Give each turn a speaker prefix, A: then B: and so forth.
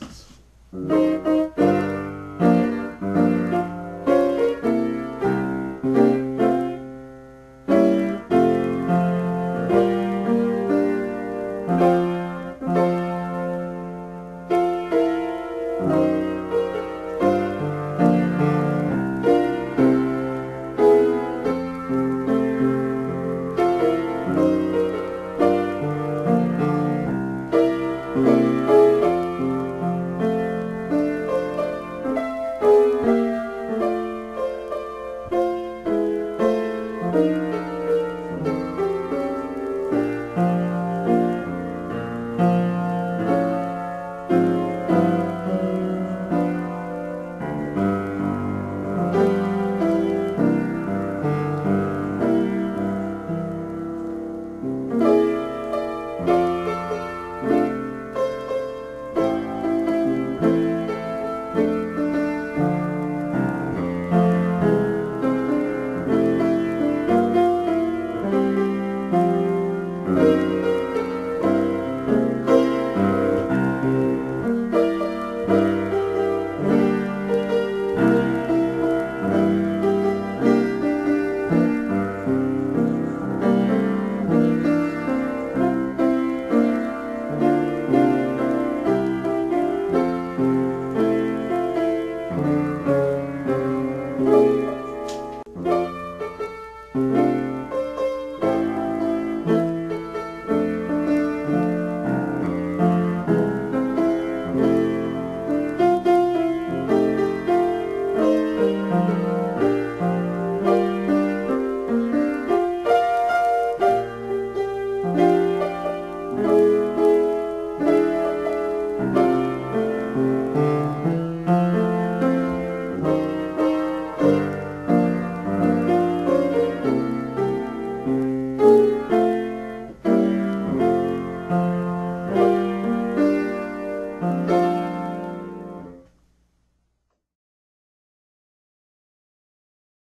A: license.